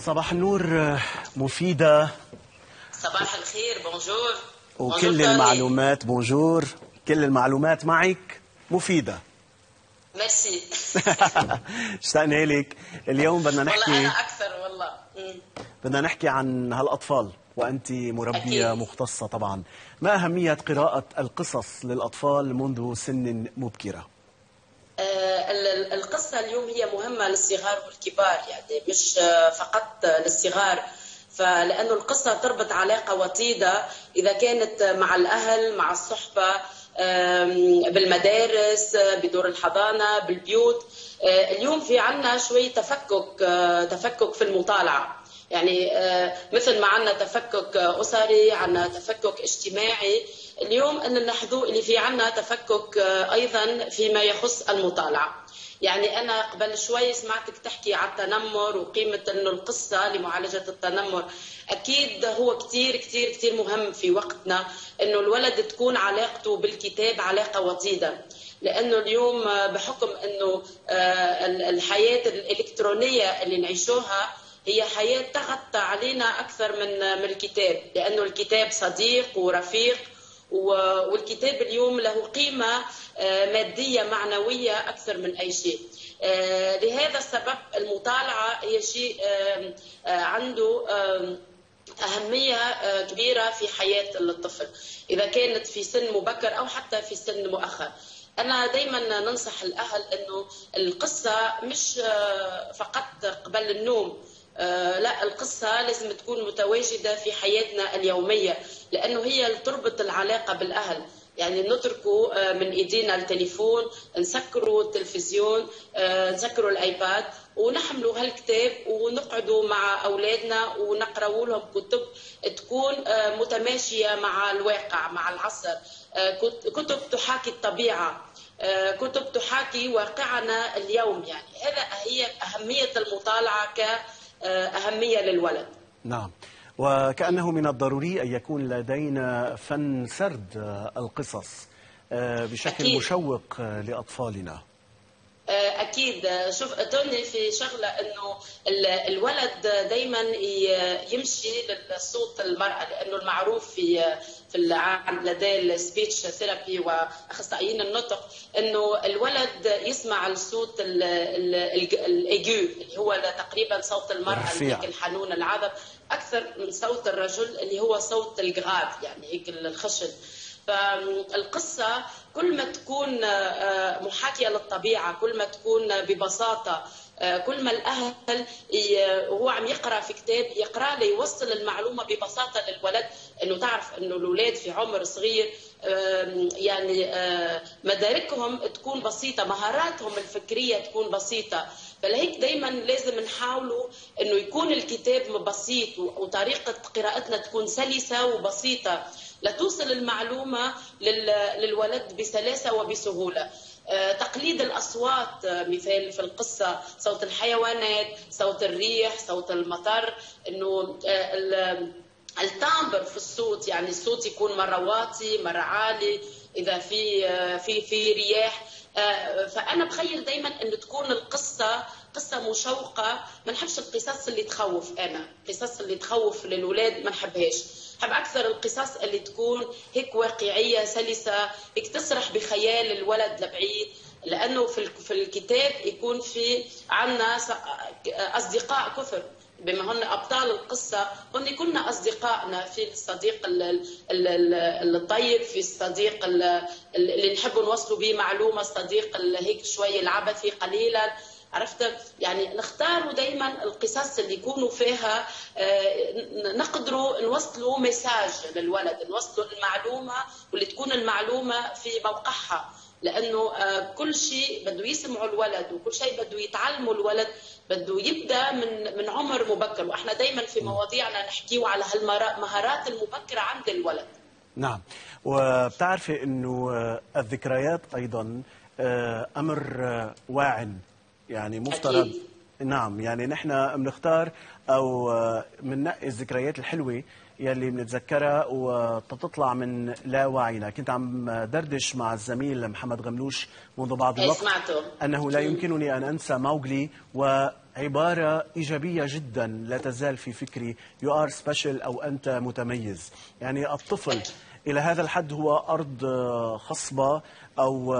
صباح النور مفيدة. صباح الخير bonjour وكل bonjour. المعلومات bonjour كل المعلومات معك مفيدة. ميرسي اشتقنا لك. اليوم بدنا والله نحكي أنا أكثر والله. مم. بدنا نحكي عن هالأطفال وأنت مربية أكيد. مختصة طبعا. ما أهمية قراءة القصص للأطفال منذ سن مبكرة؟ ال- ال- القصة اليوم هي مهمة للصغار والكبار يعني مش فقط للصغار. فلأنه القصة تربط علاقة وطيدة إذا كانت مع الأهل مع الصحبة آم، بالمدارس بدور الحضانة بالبيوت. آه، اليوم في عنا شوي تفكك آه، تفكك في المطالعة. يعني آه، مثل ما عنا تفكك أسري عنا تفكك اجتماعي. اليوم أن نلاحظوا اللي في عنا تفكك آه، أيضا فيما يخص المطالعة. يعني أنا قبل شوي سمعتك تحكي على التنمر وقيمة أنه القصة لمعالجة التنمر. أكيد هو كتير كتير كتير مهم في وقتنا أنه الولد تكون علاقته بالكتاب علاقة وطيدة لأنه اليوم آه، بحكم إنه آه، ال- الحياة الإلكترونية اللي نعيشوها هي حياة تغطى علينا أكثر من من الكتاب. لأنه الكتاب صديق ورفيق والكتاب اليوم له قيمة آه، مادية معنوية أكثر من أي شيء. آه، لهذا السبب المطالعة هي شيء آه، عنده أهمية كبيرة في حياة الطفل إذا كانت في سن مبكر أو حتى في سن مؤخر. أنا دايما ننصح الأهل أنه القصة مش فقط قبل النوم لا القصة لازم تكون متواجدة في حياتنا اليومية. لأنه هي تربط العلاقة بالأهل. يعني نتركوا آه، من إيدينا التليفون نسكروا التلفزيون آه، نسكروا الآيباد ونحملوا هالكتاب ونقعدوا مع أولادنا ونقرأوا لهم كتب تكون آه، متماشية مع الواقع مع العصر. كت- كتب تحاكي الطبيعة. كتب تحاكي واقعنا اليوم. يعني هذا هي أهمية المطالعة كأهمية للولد. نعم. وكأنه من الضروري أن يكون لدينا فن سرد القصص آه، بشكل أكيد. مشوق آه، لأطفالنا. أكيد. شوف توني في شغلة إنه ال- الولد دائما يمشي للصوت المرأة لأنه المعروف في في الع- لدى ال speech therapy وأخصائيين النطق إنه الولد يسمع الصوت الايجو اللي هو تقريبا صوت المرأة الحنون العذب. أكثر من صوت الرجل اللي هو صوت الجغاد يعني هيك الخشن. فالقصة كل ما تكون آه، محاكية للطبيعة كل ما تكون ببساطة آه، كل ما الأهل ي- وهو عم يقرأ في كتاب يقرأ ليوصل المعلومة ببساطة للولد أنه تعرف أنه الأولاد في عمر صغير يعني آه، مداركهم تكون بسيطة مهاراتهم الفكرية تكون بسيطة. فلهيك دايما لازم نحاولوا إنه يكون الكتاب بسيط وطريقة قراءتنا تكون سلسة وبسيطة لتوصل المعلومة لل- للولد بسلاسة وبسهولة. آه، تقليد الأصوات آه، مثال في القصة صوت الحيوانات صوت الريح صوت المطر إنه آه، ال- التامبر في الصوت يعني الصوت يكون مرة واطي مرة عالي إذا في آه، في في رياح. آه، فأنا بخيل دائما إنه تكون القصة قصة مشوقة. ما نحبش القصص اللي تخوف أنا القصص اللي تخوف للاولاد ما نحبهاش. حب أكثر القصص اللي تكون هيك واقعية سلسة هيك تسرح بخيال الولد لبعيد؟ لأنه في في الكتاب يكون في عنا أصدقاء كثر. بما هن أبطال القصة هن كنا أصدقائنا. في الصديق ال- ال- ال- الطيب في الصديق ال- اللي نحب نوصلوا به معلومة الصديق هيك شوي العبثي قليلا. عرفت؟ يعني نختاروا دائما القصص اللي يكونوا فيها آه، نقدروا نوصلوا مساج للولد نوصلوا المعلومة واللي تكون المعلومة في موقعها. لأنه آه، كل شيء بده يسمعوا الولد وكل شيء بده يتعلموا الولد بده يبدأ من من عمر مبكر. وإحنا دائما في مواضيعنا نحكيوا على هالمهارات المبكرة عند الولد. نعم. وبتعرفي أنه آه، الذكريات أيضا آه، أمر آه، واع. يعني مفترض أكيد. نعم يعني نحن بنختار أو آه، بننقي الذكريات الحلوة يلي بنتذكرها وتطلع من لا وعينا كنت عم دردش مع الزميل محمد غملوش منذ بعض الوقت سمعته. أنه لا يمكنني أن أنسى موغلي وعبارة إيجابية جدا لا تزال في فكري you are special أو أنت متميز يعني الطفل إلى هذا الحد هو أرض خصبة أو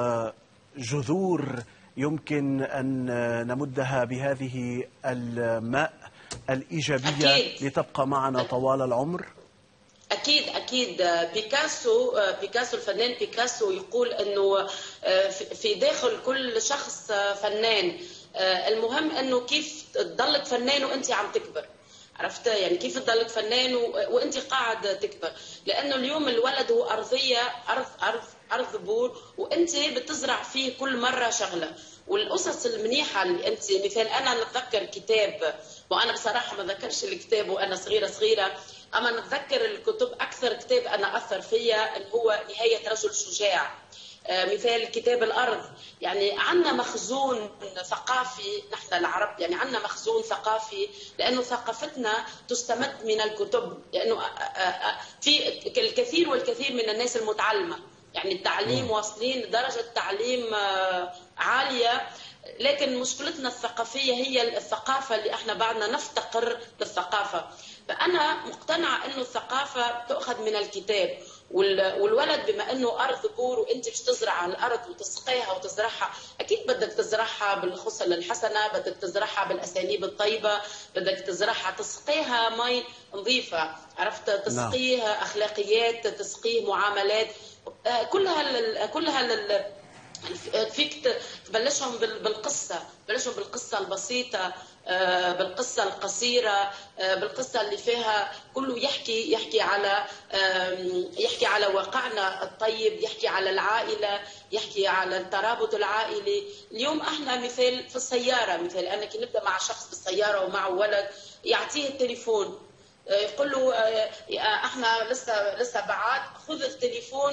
جذور يمكن أن نمدها بهذه الماء الإيجابية أكيد. لتبقى معنا طوال العمر. أكيد أكيد. بيكاسو بيكاسو الفنان بيكاسو يقول إنه في داخل كل شخص فنان. المهم إنه كيف تضلك فنان وأنت عم تكبر. عرفت؟ يعني كيف تضلك فنان و... وأنت قاعد تكبر. لأنه اليوم الولد هو أرضية أرض أرض أرض بور وأنت بتزرع فيه كل مرة شغلة. والقصص المنيحة اللي أنت مثال أنا نتذكر كتاب وأنا بصراحة ما ذكرش الكتاب وأنا صغيرة صغيرة أما نتذكر الكتب أكثر كتاب أنا أثر فيا اللي هو نهاية رجل شجاع. مثال كتاب الأرض. يعني عندنا مخزون ثقافي نحن العرب يعني عندنا مخزون ثقافي لأنه ثقافتنا تستمد من الكتب لأنه في الكثير والكثير من الناس المتعلمة. يعني التعليم واصلين لدرجه تعليم عالية. لكن مشكلتنا الثقافية هي الثقافة اللي إحنا بعدنا نفتقر للثقافة. فأنا مقتنعة إنه الثقافة تؤخذ من الكتاب والولد بما إنه أرض بور وإنت مش تزرع على الأرض وتسقيها وتزرعها أكيد بدك تزرعها بالخصل الحسنة بدك تزرعها بالاساليب الطيبة بدك تزرعها تسقيها مي نظيفة. عرفت؟ تسقيه أخلاقيات تسقيه معاملات. كل هال كل هال فيك تبلشهم بالقصة تبلشهم بالقصة البسيطة بالقصة القصيرة بالقصة اللي فيها كله يحكي يحكي على يحكي على واقعنا الطيب يحكي على العائلة يحكي على الترابط العائلي. اليوم إحنا مثال في السيارة مثال أنا كي نبدأ مع شخص بالسيارة ومعه ولد يعطيه التليفون. يقول له إحنا لسه لسه بعاد خذ التليفون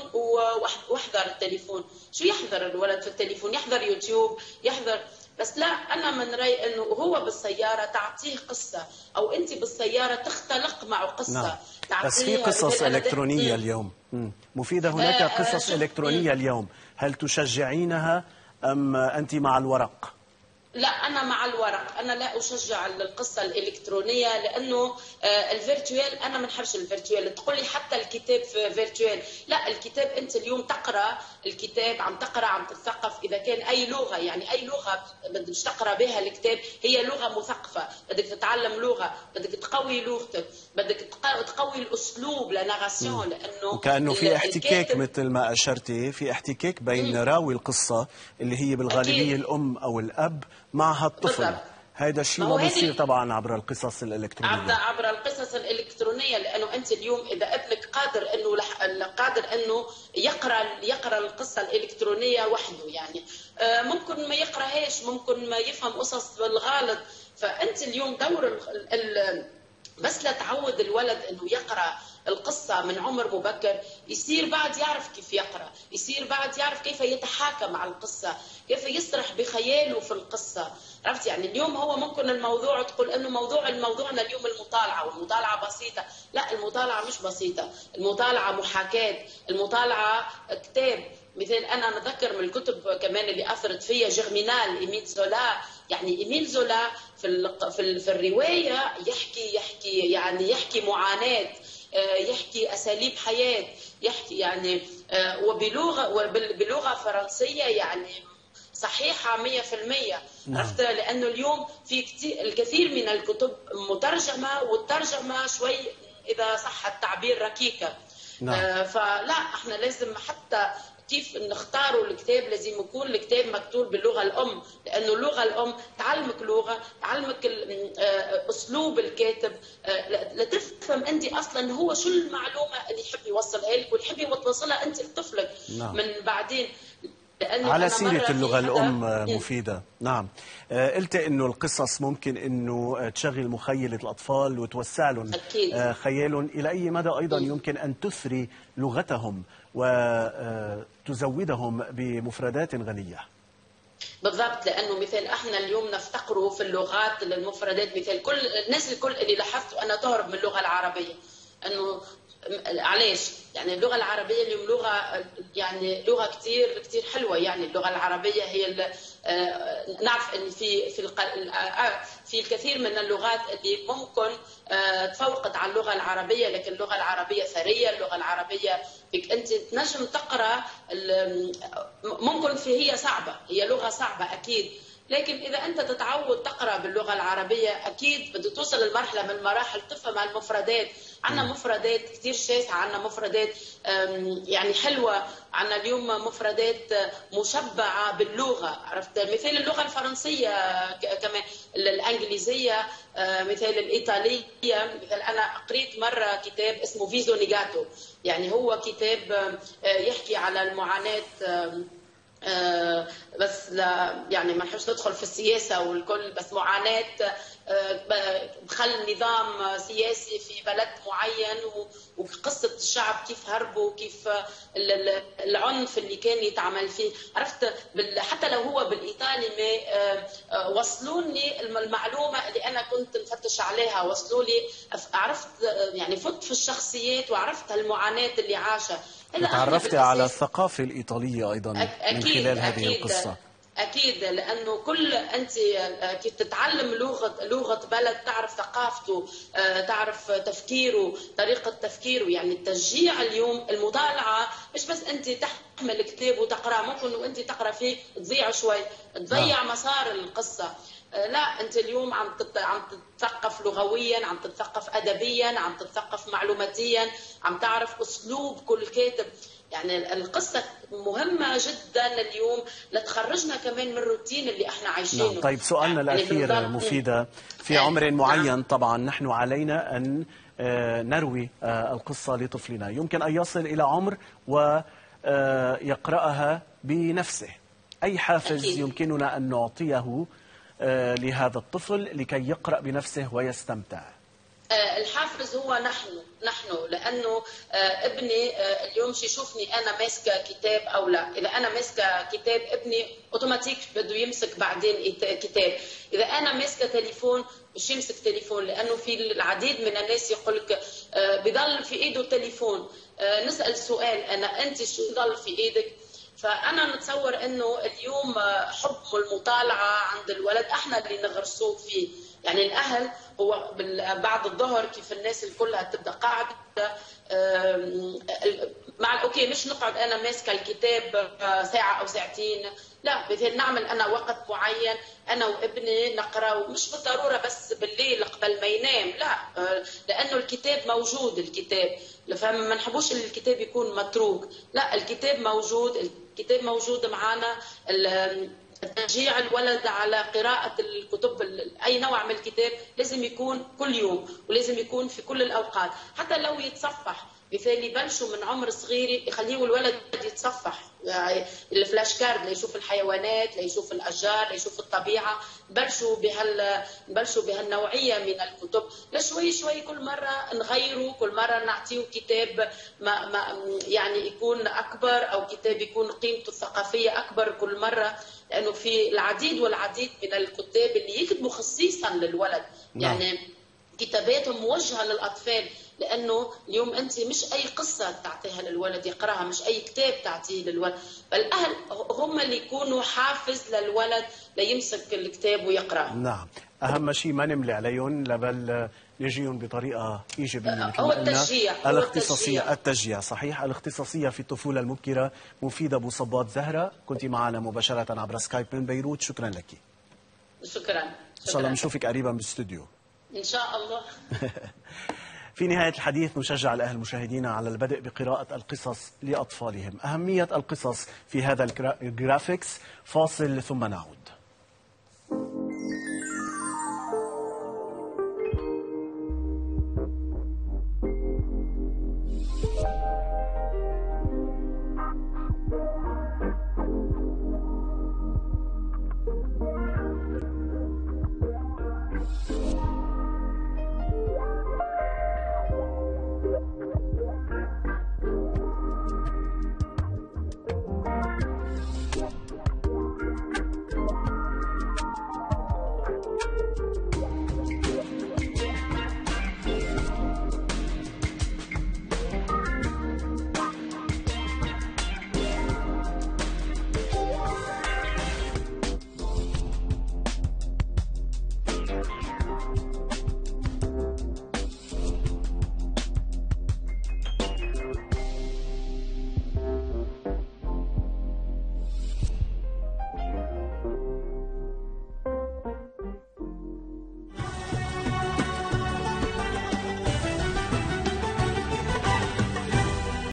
واحذر التليفون. شو يحذر الولد في التليفون؟ يحذر يوتيوب يحذر. بس لا أنا من رأيي إنه هو بالسيارة تعطيه قصة أو أنت بالسيارة تختلق معه قصة. نعم. بس في قصص إلكترونية اليوم. مفيدة هناك آه قصص آه إلكترونية اليوم. هل تشجعينها أم أنت مع الورق؟ لا أنا مع الورق. أنا لا أشجع القصة الإلكترونية لأنه الفيرتوال أنا ما نحبش الفيرتوال تقول لي حتى الكتاب في فيرتوال لا الكتاب أنت اليوم تقرأ الكتاب عم تقرأ عم تتثقف. إذا كان أي لغة يعني أي لغة بدك تقرأ بها الكتاب هي لغة مثقفة. بدك تتعلم لغة بدك تقوي لغتك بدك تقوي الأسلوب لنغاسيون. لأنه وكأنه في احتكاك مثل ما أشرتي في احتكاك بين. راوي القصة اللي هي بالغالبية أكيد. الأم أو الأب مع هالطفل. هذا الشيء ما بيصير طبعا عبر القصص الإلكترونية. عبر, عبر القصص الإلكترونية لأنه أنت اليوم إذا ابنك قادر إنه لح... قادر إنه يقرأ يقرأ القصة الإلكترونية وحده يعني. ممكن ما يقراهاش ممكن ما يفهم قصص بالغالط. فأنت اليوم دور ال... ال... بس لتعود الولد إنه يقرأ القصة من عمر مبكر يصير بعد يعرف كيف يقرأ يصير بعد يعرف كيف يتحاكم على القصة كيف يسرح بخياله في القصة. عرفت يعني اليوم هو ممكن الموضوع تقول إنه موضوع الموضوعنا اليوم المطالعة والمطالعة بسيطة. لا المطالعة مش بسيطة. المطالعة محاكاة المطالعة كتاب. مثال أنا نذكر من الكتب كمان اللي أثرت فيا جيرمينال إيميل زولا. يعني إيميل زولا في في, في الرواية يحكي يحكي يعني يحكي معاناة. يحكي أساليب حياة يحكي يعني وبلغة وبلغه فرنسية يعني صحيحة 100% نعم. عرفت لأنه اليوم في كتير الكثير من الكتب مترجمة والترجمه شوي إذا صح التعبير ركيكة نعم. فلا إحنا لازم حتى كيف نختاروا الكتاب لازم يكون الكتاب مكتوب باللغة الأم لأنه اللغة الأم تعلمك لغة تعلمك أسلوب الكاتب لتفهم أنت أصلا هو شو المعلومة اللي يحب يوصلها لك ويحب توصلها أنت لطفلك نعم. من بعدين على سيرة اللغة الأم مفيدة. نعم. قلت أنه القصص ممكن أنه تشغل مخيلة الأطفال وتوسع لهم أكيد. خيالهم إلى أي مدى أيضا يمكن أن تثري لغتهم وتزودهم بمفردات غنية؟ بالضبط لأنه مثال إحنا اليوم نفتقروا في اللغات المفردات مثال كل الناس الكل اللي لاحظته أنا تهرب من اللغة العربية. إنه علاش؟ يعني اللغة العربية اليوم لغة يعني لغة كثير كثير حلوة. يعني اللغة العربية هي آه، نعرف إن في في آه، في الكثير من اللغات اللي ممكن آه، تفوقت على اللغة العربية. لكن اللغة العربية ثريه، اللغة العربية فيك أنت تنجم تقرأ ممكن في هي صعبة، هي لغة صعبة أكيد. لكن إذا أنت تتعود تقرأ باللغة العربية أكيد بده توصل لمرحلة من المراحل تفهم المفردات. عندنا مفردات كثير شاسعه عندنا مفردات يعني حلوة عندنا اليوم مفردات مشبعة باللغة. عرفت؟ مثال اللغة الفرنسية كمان الإنجليزية مثال الإيطالية. مثال أنا قريت مرة كتاب اسمه فيزو نيجاتو يعني هو كتاب يحكي على المعاناة بس لا يعني ما نحبش ندخل في السياسة والكل بس معاناة آه، نظام سياسي في بلد معين وقصة الشعب كيف هربوا كيف العنف اللي كان يتعمل فيه. عرفت؟ حتى لو هو بالإيطالي ما آه، وصلوا لي المعلومة اللي أنا كنت نفتش عليها. وصلوا لي عرفت يعني فت في الشخصيات وعرفت المعاناه اللي عاشها. تعرفتي على الثقافة الإيطالية أيضا من خلال هذه أكيد. القصة. أكيد لأنه كل أنت كي تتعلم لغة لغة بلد تعرف ثقافته آه، تعرف تفكيره طريقة تفكيره. يعني التشجيع اليوم المطالعة مش بس أنت تحمل كتاب وتقرأ ممكن وأنت تقرأ فيه تضيع شوي تضيع نعم. مسار القصة. آه، لا أنت اليوم عم عم تتثقف لغويا عم تتثقف ادبيا عم تتثقف معلوماتيا عم تعرف أسلوب كل كاتب. يعني القصة مهمة جدا اليوم لتخرجنا كمان من الروتين اللي إحنا عايشينه نعم. طيب سؤالنا يعني الأخير مفيدة في عمر نعم. معين طبعا نحن علينا أن آه، نروي آه، القصة لطفلنا يمكن أن يصل إلى عمر ويقرأها بنفسه أي حافز أكيد. يمكننا أن نعطيه آه، لهذا الطفل لكي يقرأ بنفسه ويستمتع آه، الحافز هو نحن نحن لأنه آه، ابني اليوم شي يشوفني أنا ماسكة كتاب أو لا. إذا أنا ماسكة كتاب ابني اوتوماتيك بده يمسك بعدين كتاب. إذا أنا ماسكة تليفون مش يمسك تليفون لأنه في العديد من الناس يقول لك بضل في إيده تليفون. نسأل سؤال أنا أنت شو ضل في إيدك؟ فأنا نتصور إنه اليوم حب المطالعة عند الولد أحنا اللي نغرسوه فيه. يعني الأهل هو بعد الظهر كيف الناس الكلها تبدا قاعدة مع أوكي مش نقعد أنا ماسكة الكتاب ساعة أو ساعتين لا نعمل أنا وقت معين أنا وابني نقرأ ومش بالضرورة بس بالليل قبل ما ينام لا لأنه الكتاب موجود الكتاب. فما نحبوش الكتاب يكون متروك. لا الكتاب موجود الكتاب موجود معنا تشجيع الولد على قراءة الكتب أي نوع من الكتاب لازم يكون كل يوم ولازم يكون في كل الأوقات. حتى لو يتصفح مثال يبلشوا من عمر صغير يخليه الولد يتصفح. يعني الفلاش كارد ليشوف الحيوانات ليشوف الأشجار ليشوف الطبيعة. بلشوا بهال بلشوا بهالنوعية من الكتب. لشوي شوي كل مرة نغيروا كل مرة نعطيه كتاب ما ما يعني يكون أكبر أو كتاب يكون قيمته الثقافية أكبر كل مرة. لأنه في العديد والعديد من الكتاب اللي يكتبوا خصيصا للولد. نعم. يعني كتاباتهم موجهة للأطفال لأنه اليوم أنت مش أي قصة تعطيها للولد يقرأها مش أي كتاب تعطيه للولد. فالاهل هم اللي يكونوا حافز للولد ليمسك الكتاب ويقرأ. نعم. أهم شيء ما نملي عليهم لبل نجيهم بطريقة إيجابية مثل هو التشجيع الاختصاصية التشجيع. صحيح؟ الاختصاصية في الطفولة المبكرة مفيدة أبو صباط زهرة. كنت معنا مباشرة عبر سكايب من بيروت. شكرا لك. شكرا. إن شاء الله بنشوفك قريبا بالاستوديو إن شاء الله. في نهاية الحديث نشجع الأهل مشاهدينا على البدء بقراءة القصص لأطفالهم. أهمية القصص في هذا ال graphics فاصل ثم نعود.